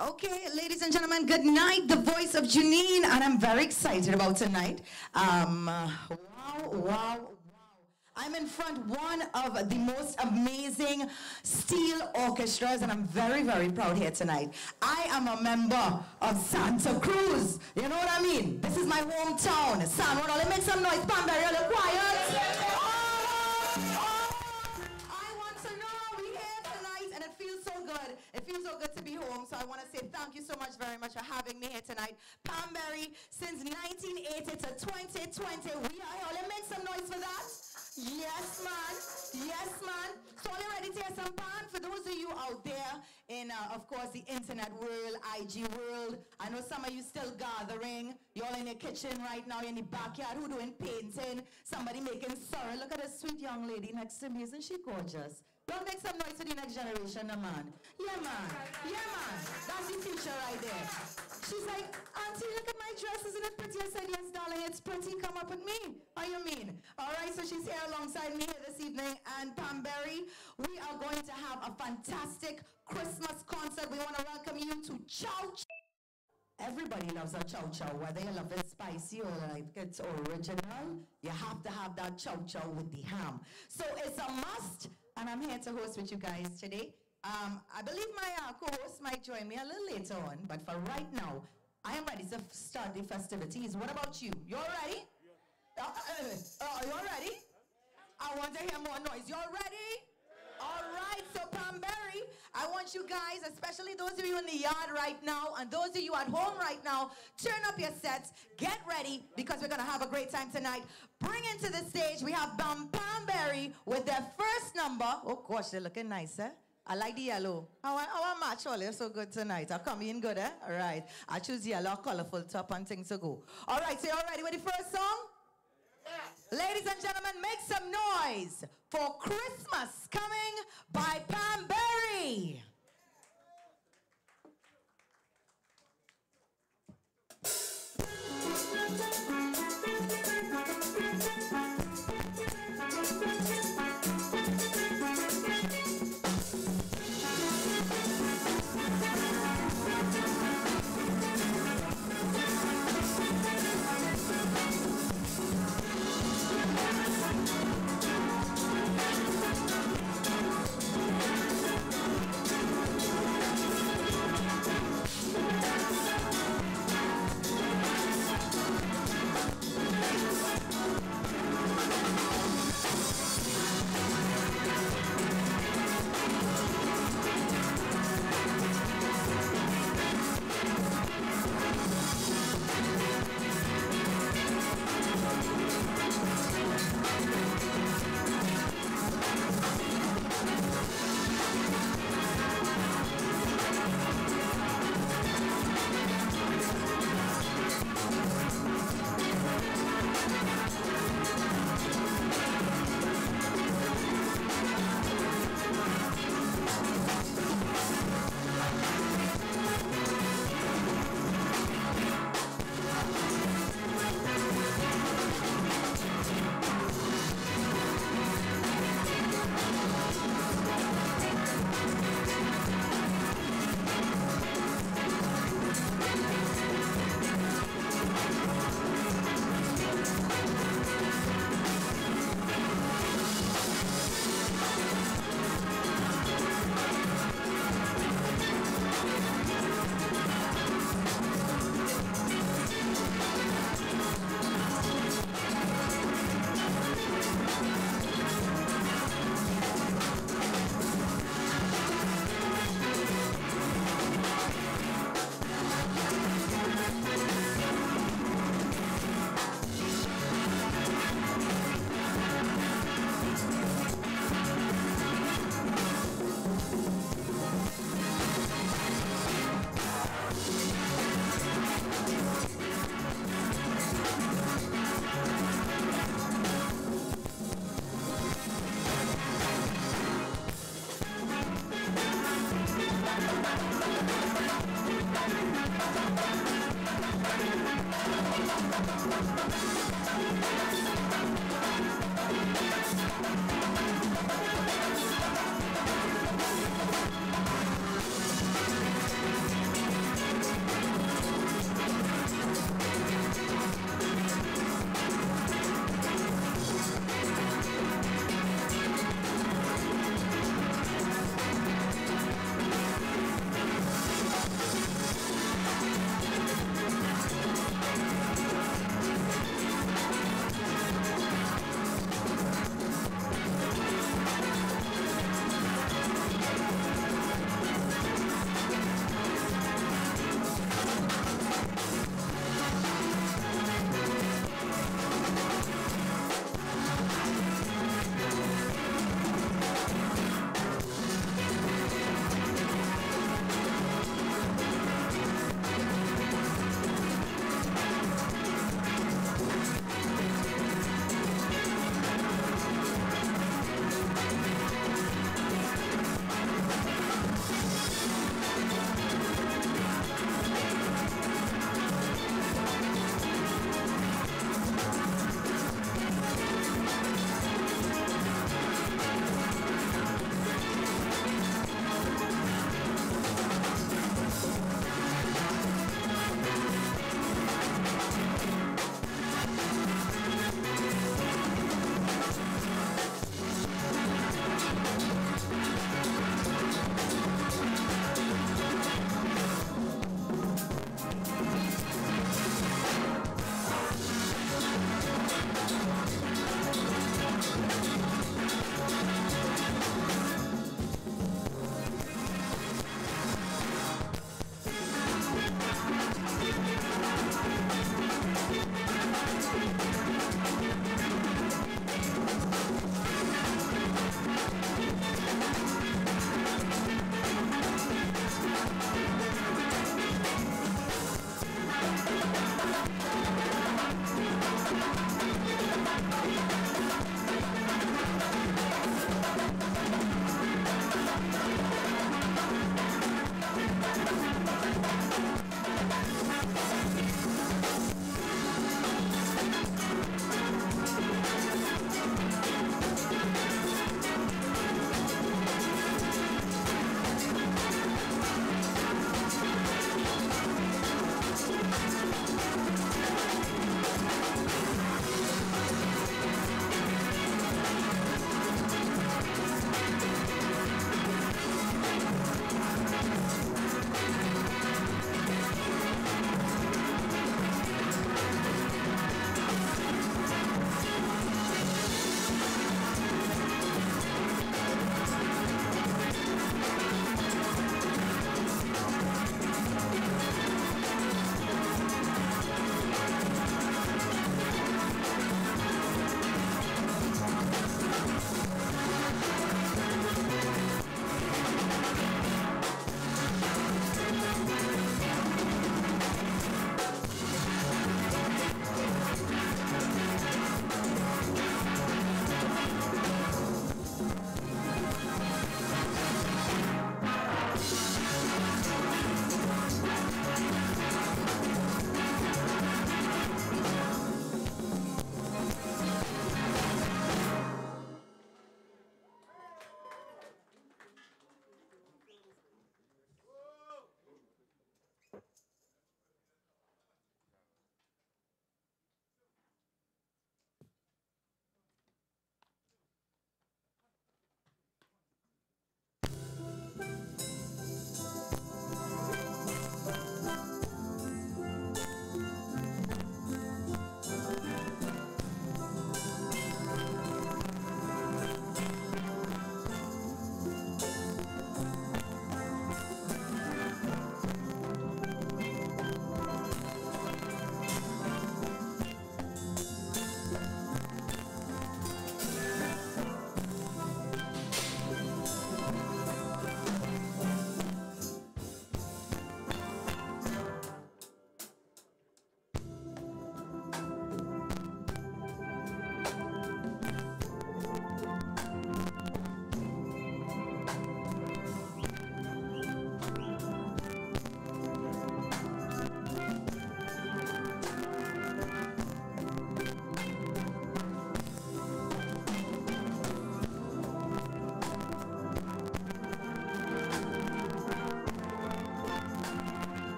Okay, ladies and gentlemen, good night. The voice of Janine, and I'm very excited about tonight. Um, wow, wow, wow. I'm in front one of the most amazing steel orchestras, and I'm very, very proud here tonight. I am a member of Santa Cruz. You know what I mean? This is my hometown. San Ronaldo, make some noise. Little quiet. Want to say thank you so much, very much, for having me here tonight. Pamberi, since 1980 to 2020, we are here. Let's make some noise for that. Yes, man. Yes, man. So are you ready to hear some pan? For those of you out there in, uh, of course, the internet world, IG world, I know some of you still gathering. You're all in your kitchen right now, in the backyard. Who doing painting? Somebody making sorry. Look at this sweet young lady next to me. Isn't she gorgeous? Don't make some noise for the next generation, no, man. Yeah, man. Yeah, man. That's the future right there. She's like, Auntie, look at my dress. Isn't it pretty? I said, yes, darling, it's pretty. Come up with me. How you mean? All right, so she's here alongside me here this evening. And Pamberi, we are going to have a fantastic Christmas concert. We want to welcome you to Chow Chow. Everybody loves a chow chow, whether you love it spicy or like it's original. You have to have that chow chow with the ham. So it's a must, and I'm here to host with you guys today. Um, I believe my uh, co-host might join me a little later on, but for right now, I am ready to start the festivities. What about you? You're ready? Uh, uh, uh, are you ready? I want to hear more noise. You're ready? All right, so Pamberi, I want you guys, especially those of you in the yard right now and those of you at home right now, turn up your sets, get ready because we're going to have a great time tonight. Bring into the stage, we have Bam Pamberi with their first number. Oh gosh, they're looking nice, eh? I like the yellow. How I, how match all You're so good tonight. I come in good, eh? All right. I choose yellow, colorful top and things to go. All right, so you all ready with the first song? Ladies and gentlemen, make some noise for Christmas coming by Pamberi.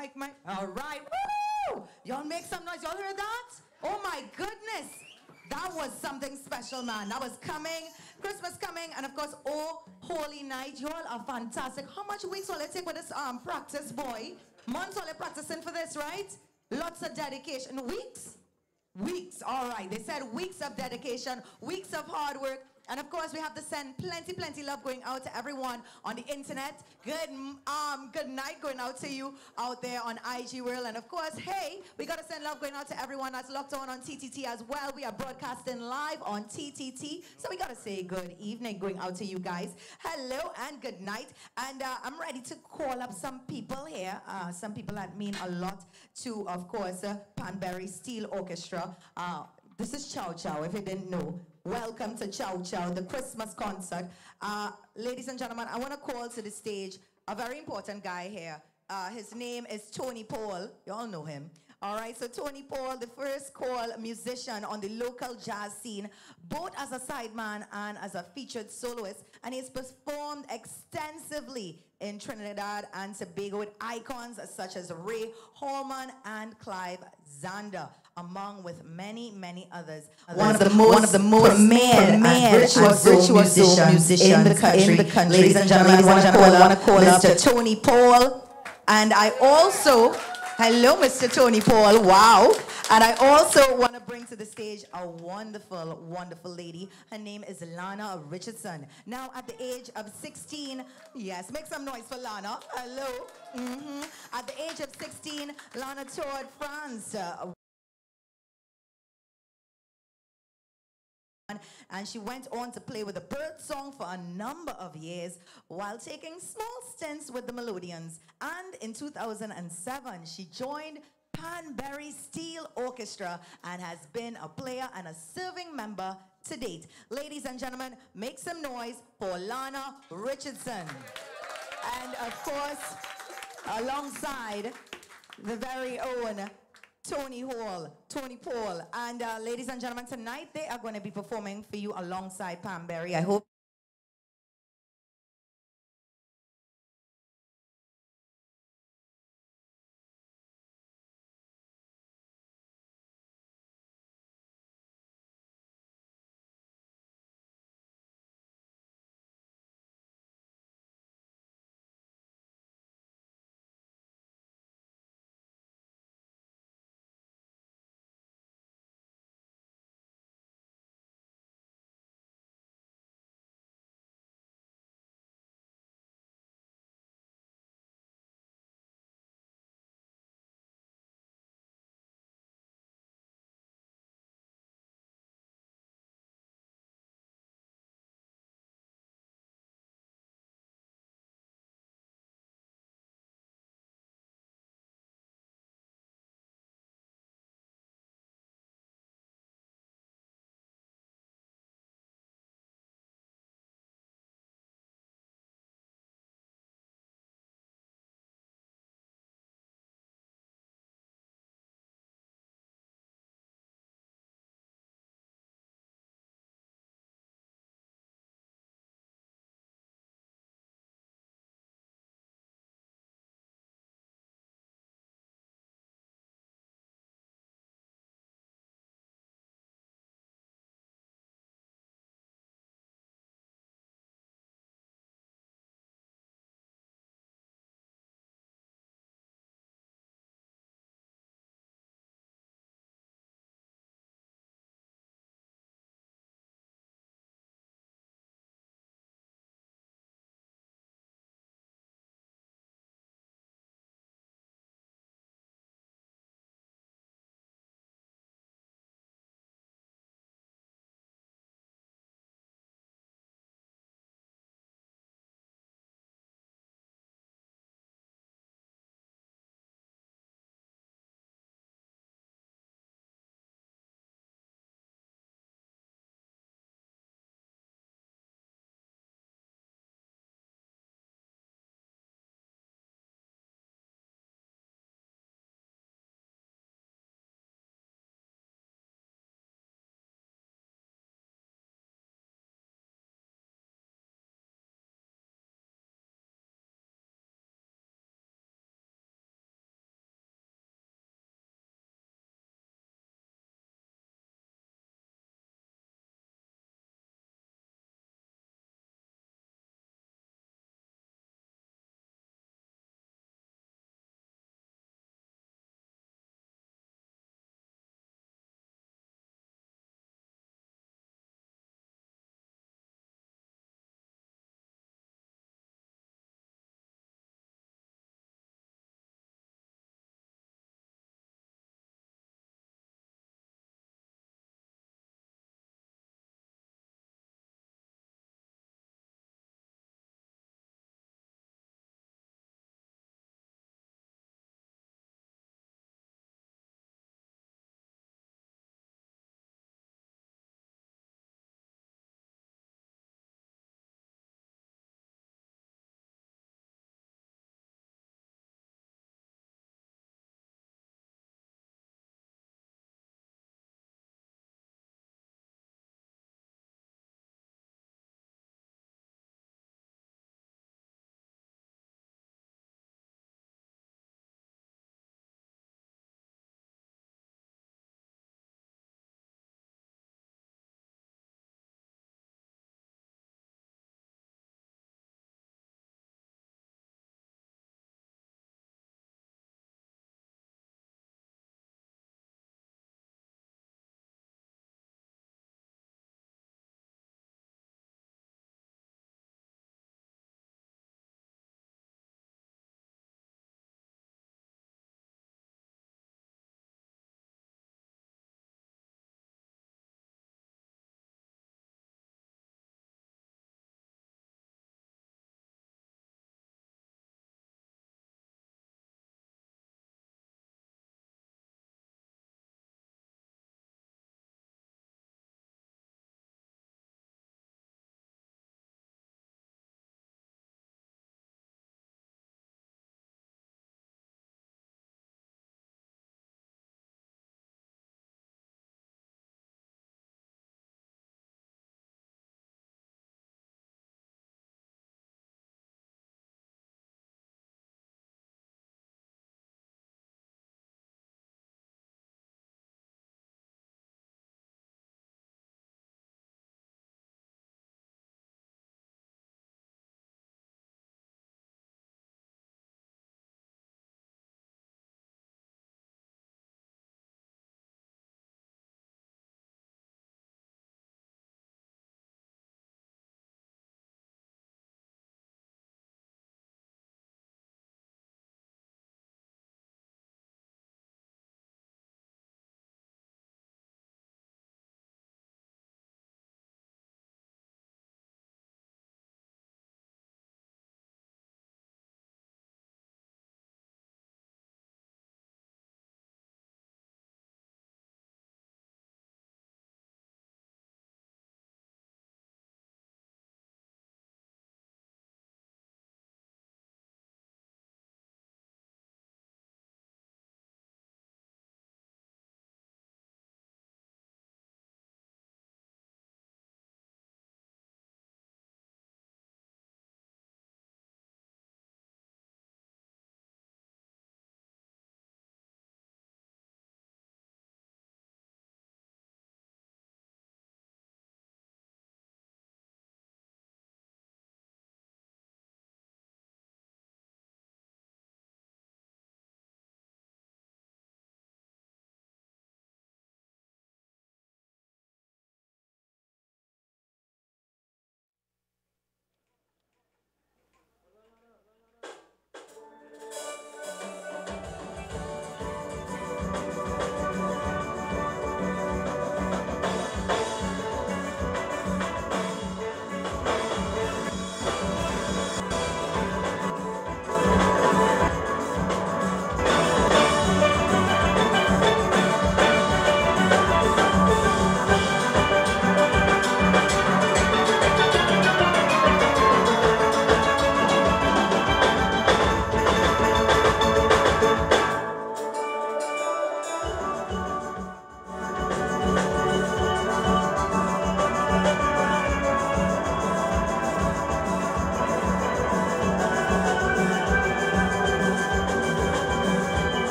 Mike, Mike. All right. Woo! Y'all make some noise. Y'all heard that? Oh my goodness. That was something special, man. That was coming. Christmas coming. And of course, oh, holy night. Y'all are fantastic. How much weeks will it take with this um, practice, boy? Months will it practicing for this, right? Lots of dedication. Weeks? Weeks. All right. They said weeks of dedication, weeks of hard work, and of course, we have to send plenty, plenty love going out to everyone on the internet. Good, um, good night going out to you out there on IG World. And of course, hey, we got to send love going out to everyone that's locked on on TTT as well. We are broadcasting live on TTT. So we got to say good evening going out to you guys. Hello and good night. And uh, I'm ready to call up some people here. Uh, some people that mean a lot to, of course, uh, Pamberi Steel Orchestra. Uh, this is Chow Chow, if you didn't know. Welcome to Chow Chow, the Christmas concert. Uh, ladies and gentlemen, I want to call to the stage a very important guy here. Uh, his name is Tony Paul. You all know him. All right, so Tony Paul, the first call musician on the local jazz scene, both as a sideman and as a featured soloist, and he's performed extensively in Trinidad and Tobago with icons such as Ray Holman and Clive Zanda among with many, many others. One of the most, one of the most premier, virtuoso, virtuoso musicians in the country. In the country. Ladies and gentlemen, I want to call, call Mr. Tony Paul. And I also, hello, Mr. Tony Paul, wow. And I also want to bring to the stage a wonderful, wonderful lady. Her name is Lana Richardson. Now, at the age of 16, yes, make some noise for Lana. Hello. Mm -hmm. At the age of 16, Lana toured France. And she went on to play with the Birdsong for a number of years while taking small stints with the Melodians. And in 2007, she joined Pamberi Steel Orchestra and has been a player and a serving member to date. Ladies and gentlemen, make some noise for Lana Richardson. And of course, alongside the very own Tony Hall, Tony Paul. And uh, ladies and gentlemen, tonight they are going to be performing for you alongside Pamberi. I hope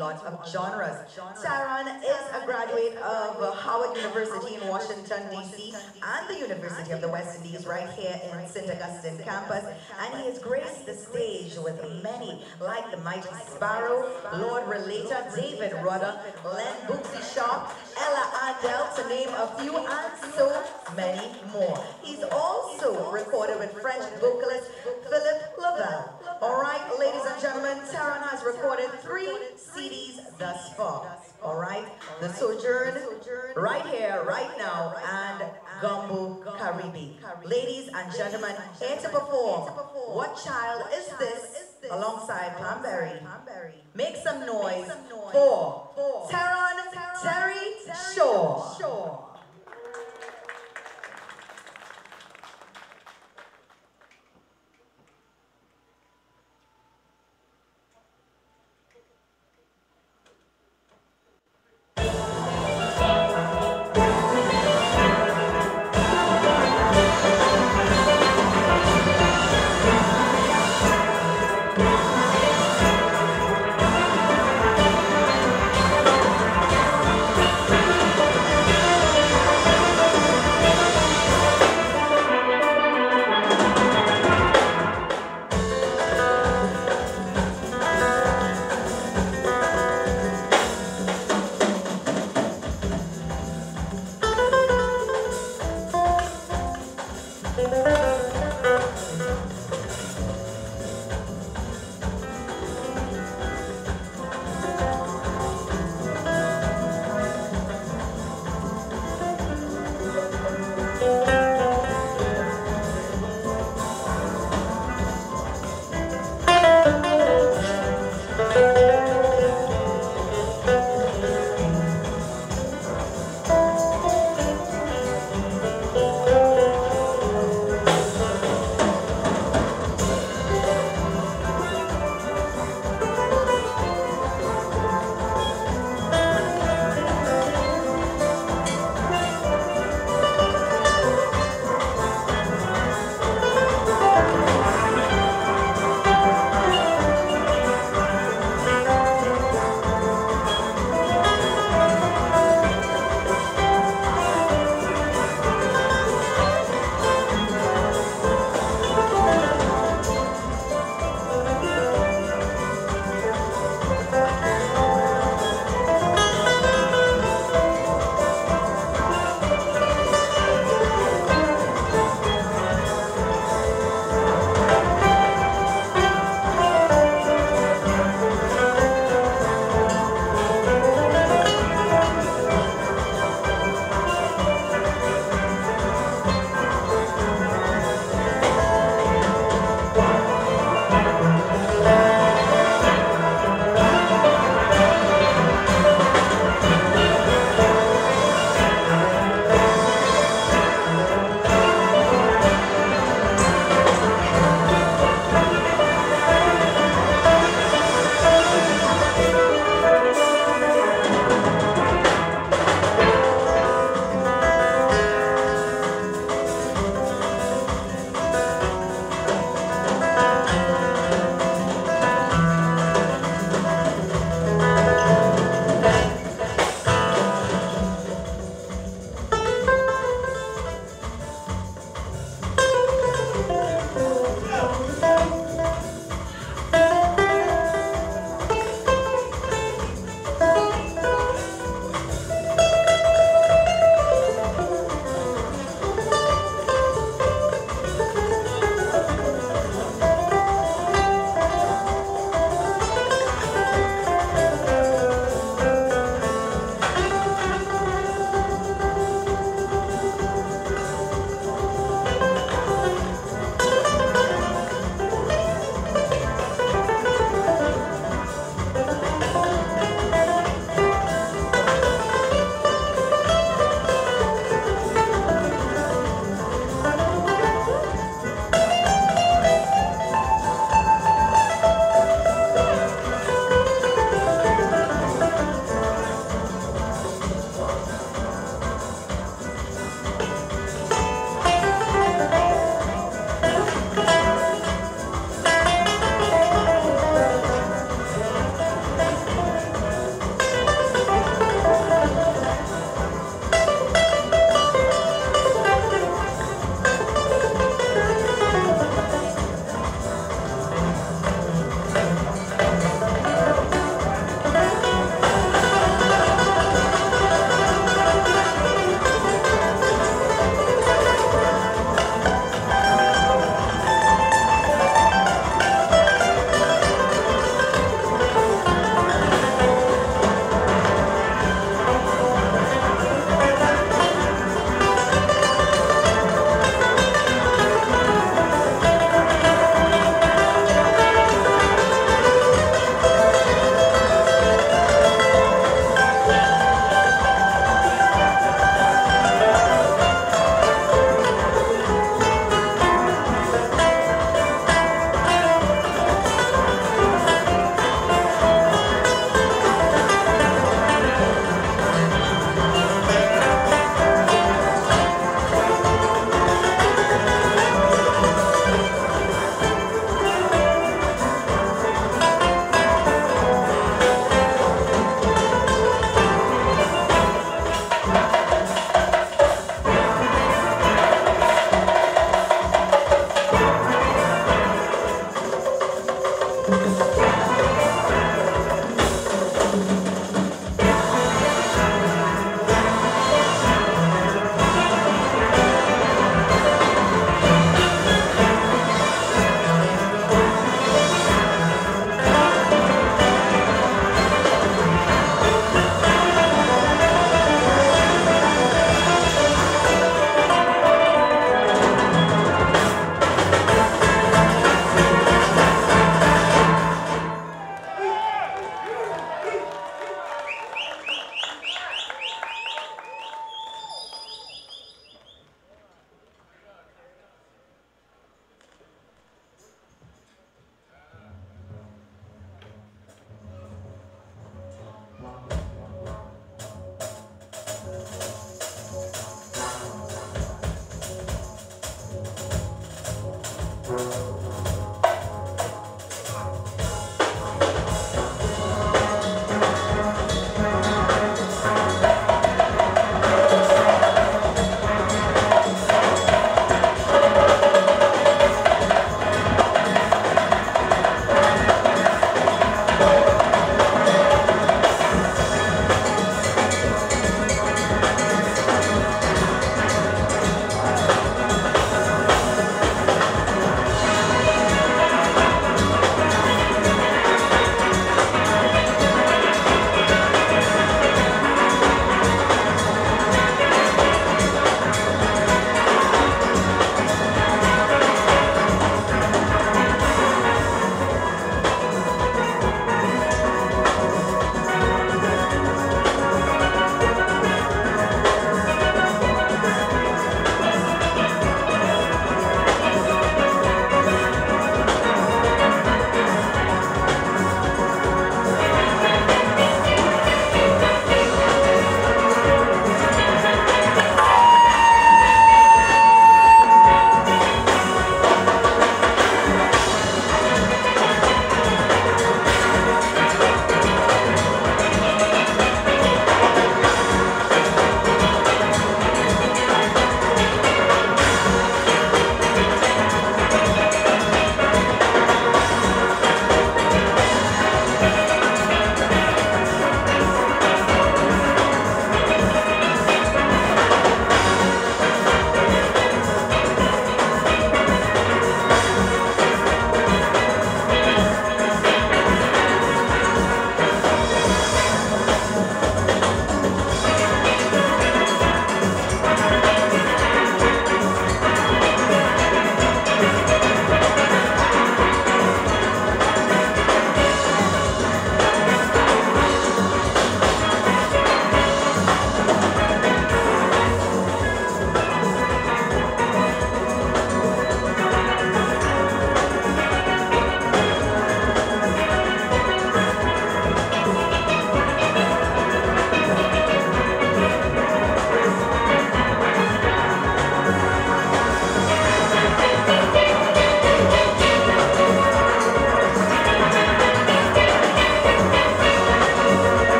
really do a lot of genres. Taron is a graduate of Howard University in Washington, D.C., and the University of the West Indies right here in St. Augustine campus, and he has graced the stage with many, like the Mighty Sparrow, Lord Relator, David Rudder, Len Boogsie Sharpe, Ella Andall, to name a few, and so many more. He's also recorded with French vocalist Philippe Lavelle. All right, ladies and gentlemen, Taron has recorded three CDs thus far. All right, The Sojourn, right here, right now, and Gumbo Caribe. Ladies and gentlemen, here to perform, What Child Is This? alongside Pamberi. Make some noise for Taron Terry Shaw.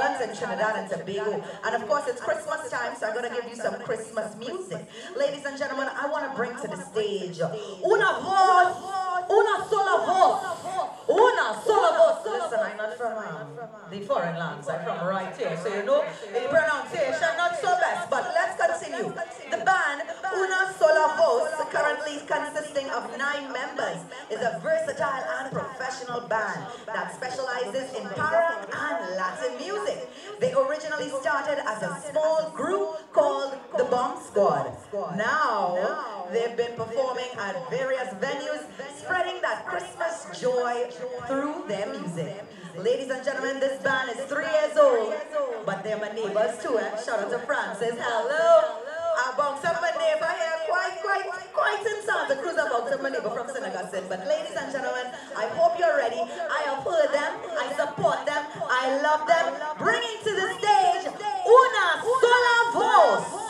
Talent in Trinidad and Tobago. And of course, it's Christmas time, so I'm going to give you some Christmas music. Ladies and gentlemen, I want to bring to the stage una voz, una sola voz, una sola voz. Listen, I'm not from um, the foreign lands. I'm from right here, so you know the pronunciation not so best. But let's continue. The band Una Sola Voz, currently consisting of nine members, is a versatile and professional band that specializes in parang and Latin music. They originally started as a small group called the Bomb Squad. Now, they've been performing at various venues, spreading that Christmas joy through their music. Ladies and gentlemen, this band is three years old, but they're my neighbors too. Eh? Shout out to Francis. Hello. I bounce up my neighbor here quite, quite, quite in Santa Cruz about to my neighbor from Senegal. But ladies and gentlemen, I hope you're ready. I heard them. I support them. I love them. Bringing to the stage, Una Sola Voz.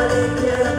alegría la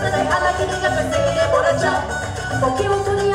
I'm a kid, I'm a kid, I'm a kid, I'm a kid, I'm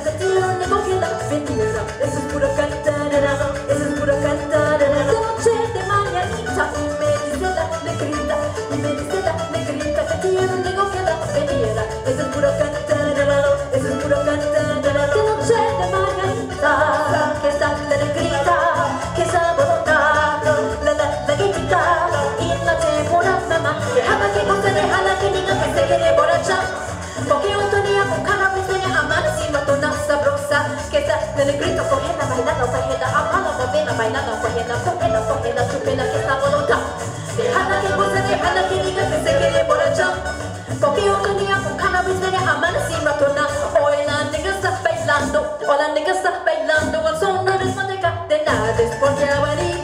Acá te dan de the fin This is es puro cantar en la no fajeta Amala no bailando fajeta Fajeta, fajeta, chupela que está bolota Dejala que puse, dejala que diga que se a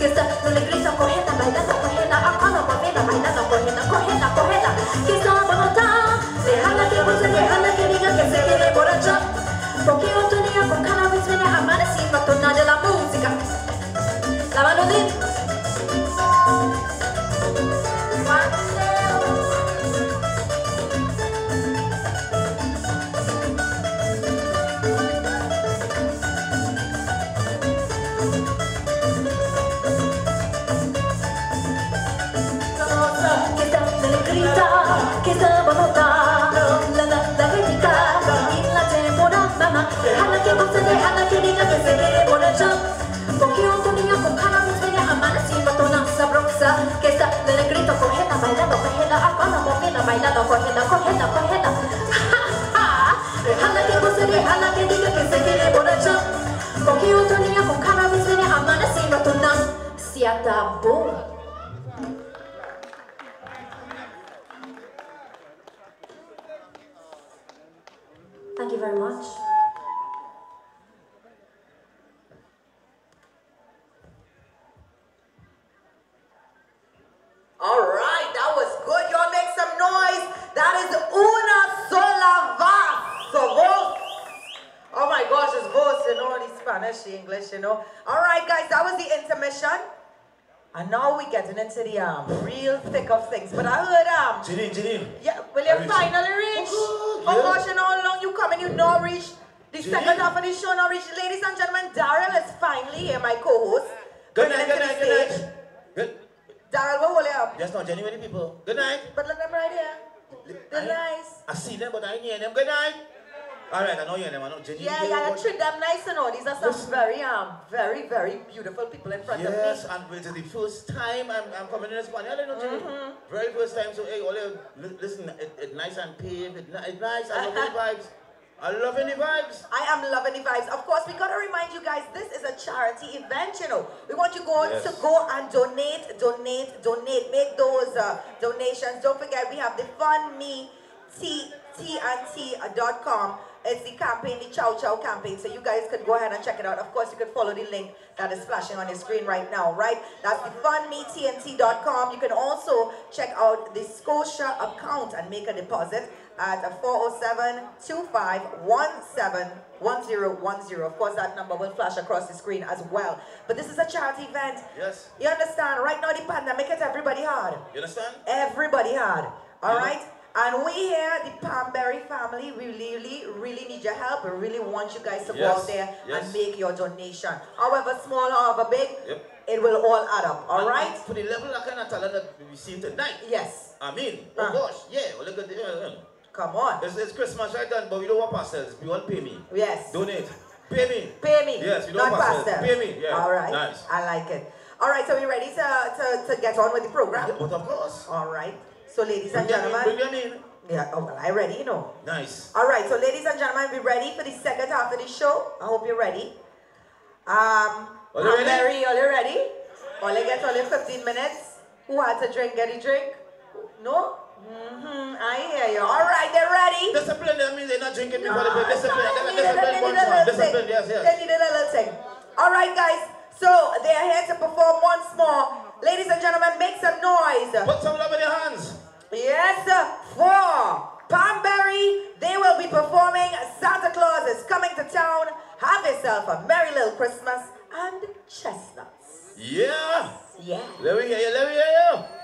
Que está, no le grito a cojeta, bailando. だのこへだこへだこへだははは鼻毛こすり鼻毛にかけすぎるボラちゃん呼吸をとにかく絡ずにとなんシアターボー The second half of the show not reach. Ladies and gentlemen, Daryl is finally here, my co-host. Good night, good night, good night. Good. Daryl, we'll hold it up. Just not genuine people. Good night. But look them right here. They're nice. I see them, but I ain't hear them. Good night. All right, I know you hear them. I know genuine Yeah, people, yeah, you but- treat them nice and all. These are some Listen. very, um, very, very beautiful people in front Yes, of me. Yes, and it is the first time I'm, I'm coming in this one. Yeah, I know, Janine. Mm-hmm. Very first time. So, hey, all you, listen, it, it nice and paved. It, it's nice. I love any vibes. I love any vibes. I am loving the vibes. Of course, we gotta remind you guys, this is a charity event, you know. We want you go Yes. to go and donate, donate, donate. Make those uh, donations. Don't forget, we have the Fund Me T TNT.com. It's the campaign, the Chow Chow campaign. So you guys could go ahead and check it out. Of course, you could follow the link that is flashing on your screen right now, right? That's the fundmetnt.com. You can also check out the Scotia account and make a deposit at 407-2517-1010. Of course, that number will flash across the screen as well. But this is a charity event. Yes. You understand? Right now, the pandemic hit everybody hard. You understand? Everybody hard. All Yeah. right? And we here, the Pamberi family, we really, really need your help. We really want you guys to go out there yes. and make your donation. However small or however big, Yep. it will all add up. All And right? For the level of kind of talent that we see tonight. Yes. I mean, oh Uh. gosh, yeah. Well, look at the, uh, uh, Come on. it's, it's Christmas right then, but we don't want pastels. We want pay me. Yes. Donate. Pay me. Pay me. Yes, you don't not pass it. pastel. Pay me, yeah. All right. Nice. I like it. All right, so we ready to, to, to get on with the program? Yeah, but of course. All right. So, ladies and Bring them in, bring gentlemen. them in. Yeah, oh, well, I ready, you know. Nice. All right, so ladies and gentlemen, we ready for the second half of the show? I hope you're ready. Um, Are you ready? Mary, are you ready? Only get only 15 minutes. Who had to drink, get a drink? No? Mm-hmm, I hear you. All right, they're ready. Discipline, that means they're not drinking before No, they play. Discipline, they discipline, they one time. Discipline, yes, yes. They need a little thing. All right, guys. So they are here to perform once more. Ladies and gentlemen, make some noise. Put some love in your hands. Yes, for Pamberi, they will be performing Santa Claus is coming to town. Have yourself a merry little Christmas and chestnuts. Yeah. Yeah. Let me hear you, let me hear you.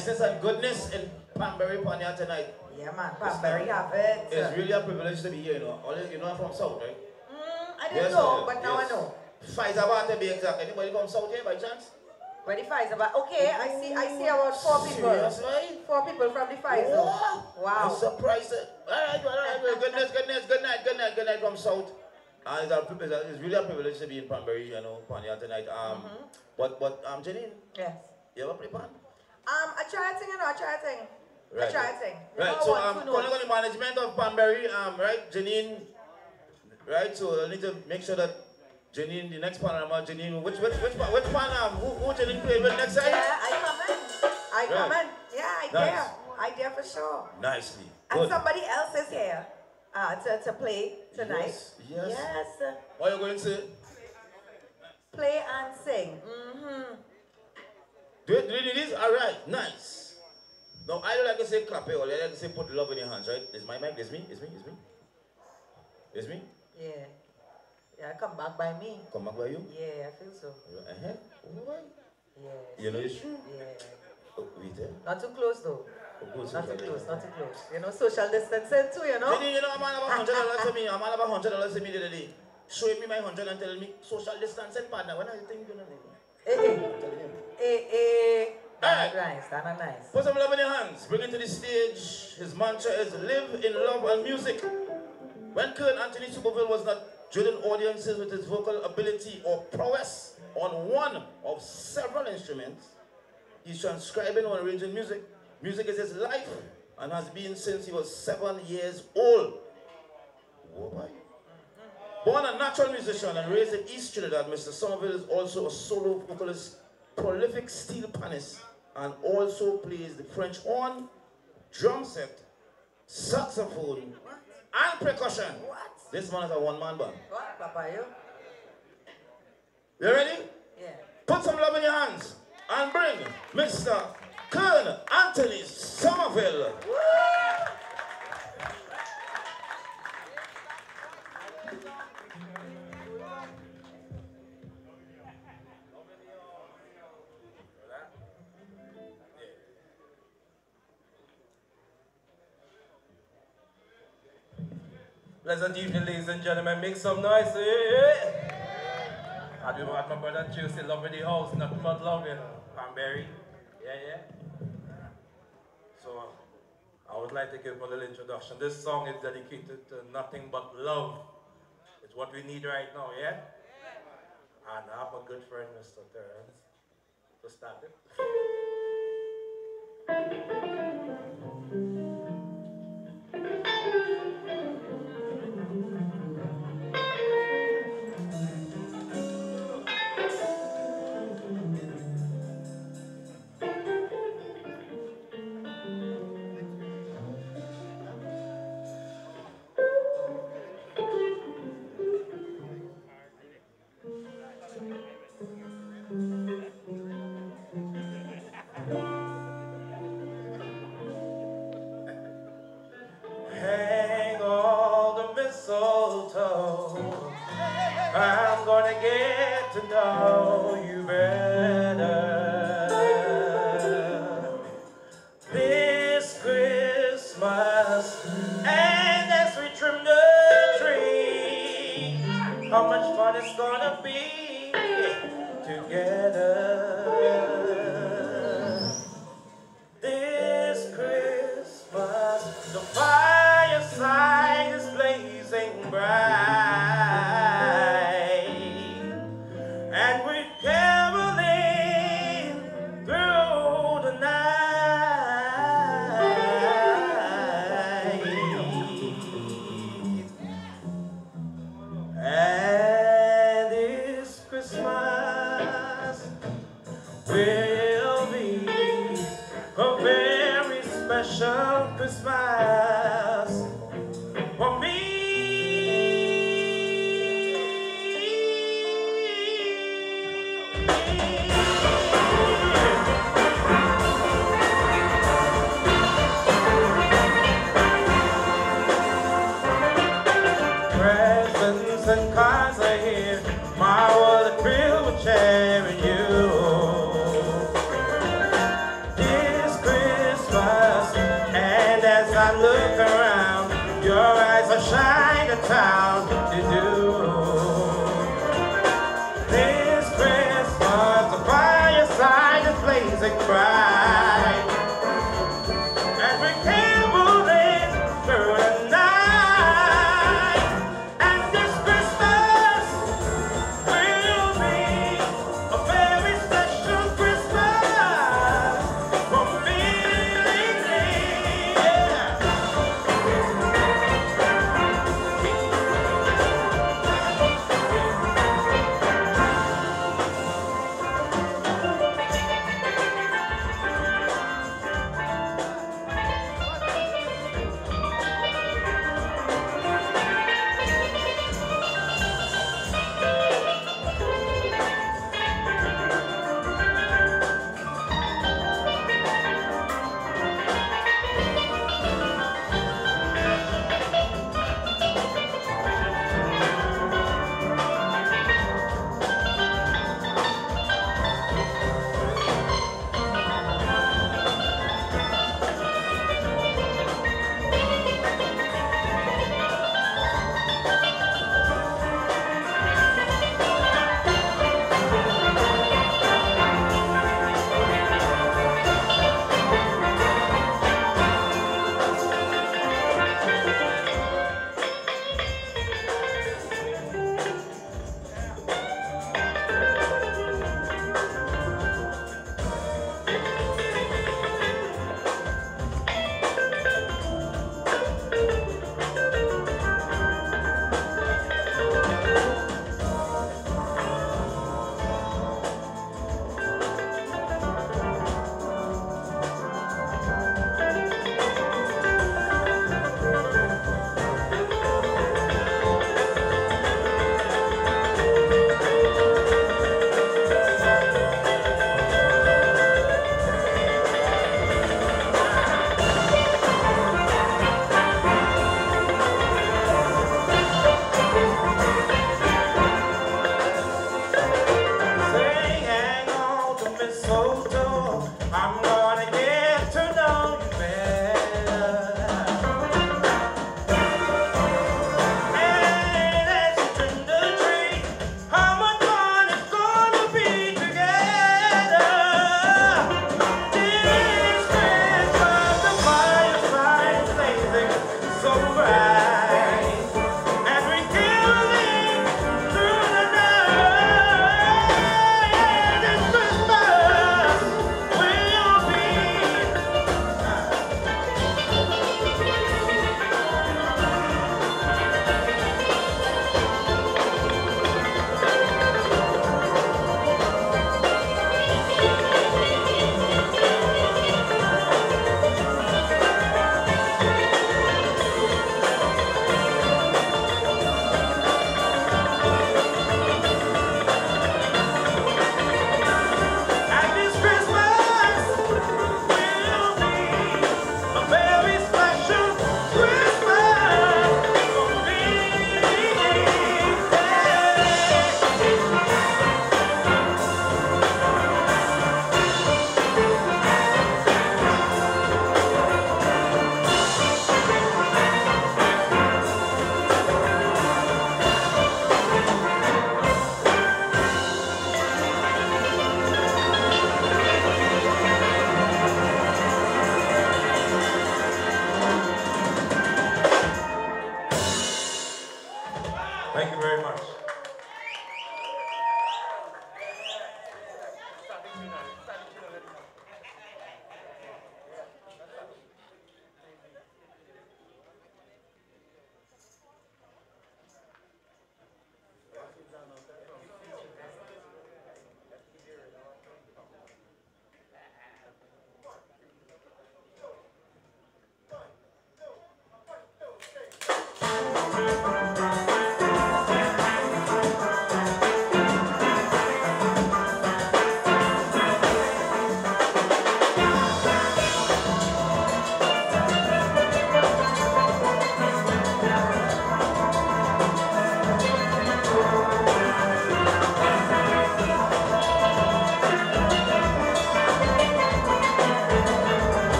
Niceness and goodness in Pamberi Panya tonight. Yeah, man. Pamberi have it. It's really a privilege to be here, you know. You know, I'm from South, right? Mm, I didn't know, but now I know. Fyzabad to be exact. Anybody from South here by chance? Where the Fyzabad? Okay, I see. I see about four people. Seriously? Four people from the Pfizer. Wow. Wow. I'm surprised. All right, all right, well, goodness, goodness, good night, good night, good night from South. And it's, a, it's, really a privilege to be in Pamberi, you know, Panya tonight. Um, Mm-hmm. But, but, um, Janine, Yes. you ever play pan? Um, I try a thing, you know. I thing. I Right. a thing. You Right, so um, calling on the management of Pamberi, um, right, Janine, right, so I need to make sure that Janine, the next panorama, Janine, which, which, which, which pan, um, who, who Janine play with next Yeah. I come in. I come Right. in. Yeah, I Nice. dare. I dare for sure. Nicely, And somebody else is here uh, to, to play tonight. Yes, yes. Yes. What are you going to say? Play and sing. Mm-hmm. Do it, do it, it is? All right, nice. Now, I don't like to say clap it, or I like to say put love in your hands, right? Is my mic? Is me? Is me? Is me? Is me? Yeah. Yeah, come back by me. Come back by you? Yeah, I feel so. Uh-huh. Oh. Yeah. You know it's true? Yeah. Oh, wait, eh? Not too close though. Oh, Not too close, not too close. You know, social distancing too, you know? You know, I'm all about hundred dollars to me. I'm all about hundred dollars to me the day. Showing me my hundred and telling me social distancing partner. When are you think you're gonna leave? Eh, eh, eh. Alright. Nice, that's nice. Put some love in your hands. Bring it to the stage. His mantra is live in love and music. When Kurt Anthony Superville was not drilling audiences with his vocal ability or prowess on one of several instruments, he's transcribing or arranging music. Music is his life and has been since he was seven years old. Whoa. Born a natural musician and raised in East Trinidad, Mr. Somerville is also a solo vocalist, prolific steel panist, and also plays the French horn, drum set, saxophone, and percussion. What? This man is a one-man band. What, Papa, you? You ready? Yeah. Put some love in your hands and bring Mr. Kern Anthony Somerville. Evening, ladies and gentlemen. Make some noise. eh? I do what my brother Juicy love in the house, nothing but love in Pamberi. Yeah, yeah. So, I would like to give a little introduction. This song is dedicated to nothing but love. It's what we need right now, yeah? And I have a good friend, Mr. Terrence, to start it.